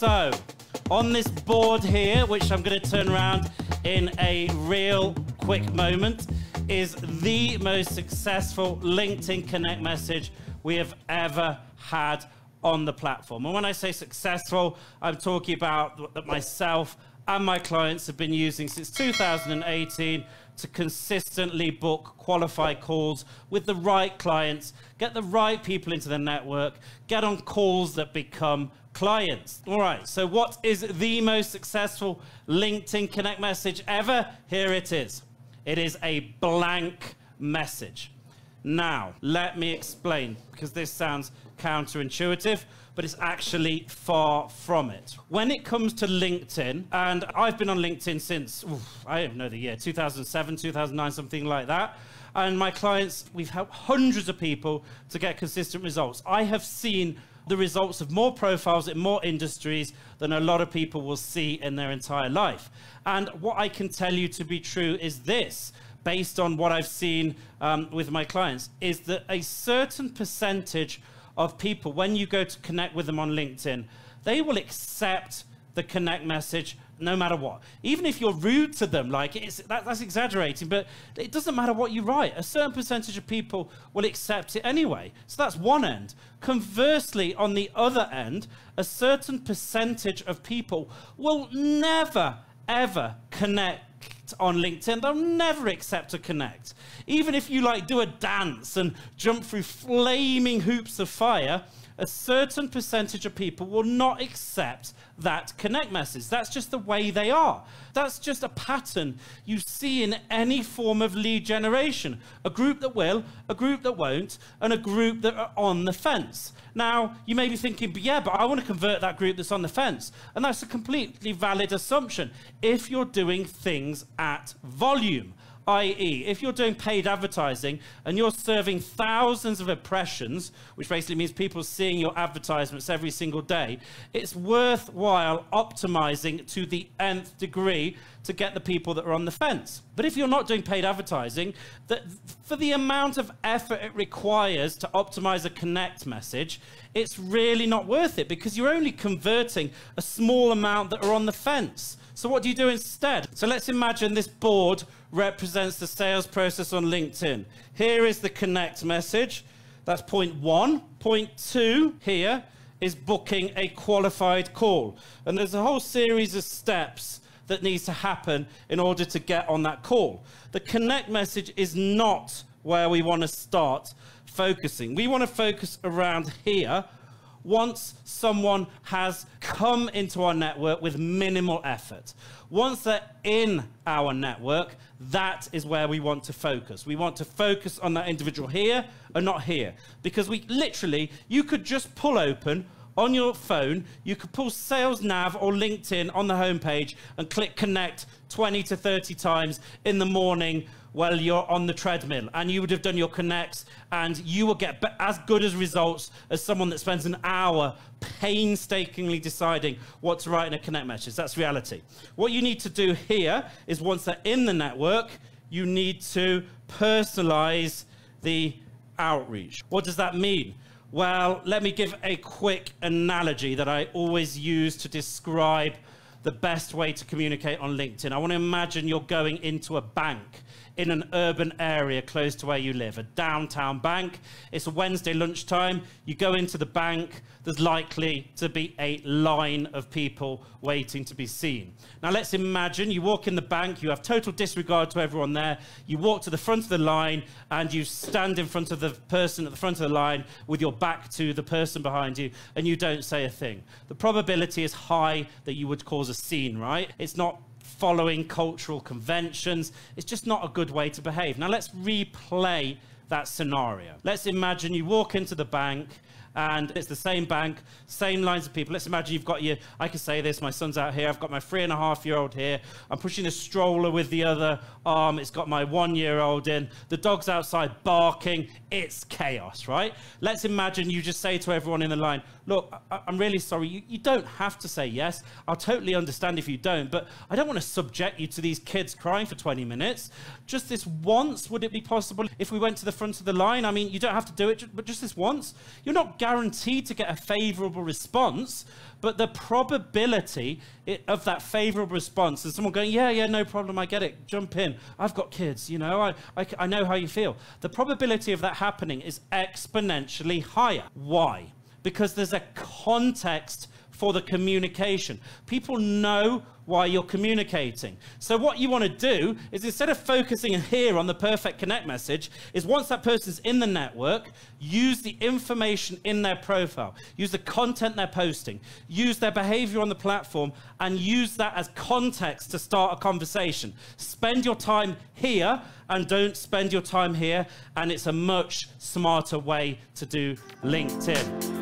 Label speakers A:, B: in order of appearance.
A: So, on this board here, which I'm going to turn around in a real quick moment, is the most successful LinkedIn Connect message we have ever had on the platform. And when I say successful, I'm talking about that myself and my clients have been using since 2018 to consistently book qualified calls with the right clients, get the right people into the network, get on calls that become clients. All right, so what is the most successful LinkedIn Connect message ever? Here it is. It is a blank message. Now, let me explain, because this sounds counterintuitive, but it's actually far from it. When it comes to LinkedIn, and I've been on LinkedIn since, oof, I don't know the year, 2007, 2009, something like that. And my clients, we've helped hundreds of people to get consistent results. I have seen the results of more profiles in more industries than a lot of people will see in their entire life. And what I can tell you to be true is this based on what I've seen um, with my clients, is that a certain percentage of people, when you go to connect with them on LinkedIn, they will accept the connect message no matter what. Even if you're rude to them, like that, that's exaggerating, but it doesn't matter what you write. A certain percentage of people will accept it anyway. So that's one end. Conversely, on the other end, a certain percentage of people will never, ever connect on LinkedIn, they'll never accept a connect. Even if you like do a dance and jump through flaming hoops of fire, a certain percentage of people will not accept that connect message. That's just the way they are. That's just a pattern you see in any form of lead generation. A group that will, a group that won't, and a group that are on the fence. Now, you may be thinking, but yeah, but I want to convert that group that's on the fence. And that's a completely valid assumption if you're doing things at volume i.e., if you're doing paid advertising and you're serving thousands of impressions, which basically means people seeing your advertisements every single day, it's worthwhile optimizing to the nth degree to get the people that are on the fence. But if you're not doing paid advertising, that for the amount of effort it requires to optimize a connect message, it's really not worth it because you're only converting a small amount that are on the fence. So what do you do instead? So let's imagine this board represents the sales process on LinkedIn. Here is the connect message. That's point one. Point two here is booking a qualified call. And there's a whole series of steps that needs to happen in order to get on that call. The connect message is not where we want to start focusing. We want to focus around here once someone has come into our network with minimal effort. Once they're in our network, that is where we want to focus. We want to focus on that individual here and not here. Because we literally, you could just pull open on your phone, you could pull Sales Nav or LinkedIn on the homepage and click connect 20 to 30 times in the morning while you're on the treadmill and you would have done your connects and you will get as good as results as someone that spends an hour painstakingly deciding what to write in a connect message. That's reality. What you need to do here is once they're in the network, you need to personalize the outreach. What does that mean? Well, let me give a quick analogy that I always use to describe the best way to communicate on LinkedIn. I want to imagine you're going into a bank in an urban area close to where you live, a downtown bank. It's a Wednesday lunchtime. You go into the bank, there's likely to be a line of people waiting to be seen. Now, let's imagine you walk in the bank, you have total disregard to everyone there. You walk to the front of the line and you stand in front of the person at the front of the line with your back to the person behind you and you don't say a thing. The probability is high that you would cause a scene, right? It's not following cultural conventions. It's just not a good way to behave. Now, let's replay that scenario. Let's imagine you walk into the bank and it's the same bank, same lines of people. Let's imagine you've got your, I can say this, my son's out here, I've got my three and a half year old here, I'm pushing a stroller with the other arm, it's got my one year old in, the dog's outside barking, it's chaos, right? Let's imagine you just say to everyone in the line, look, I- am really sorry, you, you don't have to say yes, I'll totally understand if you don't, but I don't want to subject you to these kids crying for 20 minutes. Just this once, would it be possible if we went to the front of the line? I mean, you don't have to do it, but just this once. You're not guaranteed to get a favorable response, but the probability of that favorable response and someone going, yeah, yeah, no problem, I get it, jump in. I've got kids, you know, I, I, I know how you feel. The probability of that happening is exponentially higher. Why? Because there's a context for the communication. People know why you're communicating. So what you want to do is instead of focusing here on the perfect connect message, is once that person's in the network, use the information in their profile, use the content they're posting, use their behavior on the platform, and use that as context to start a conversation. Spend your time here and don't spend your time here, and it's a much smarter way to do LinkedIn.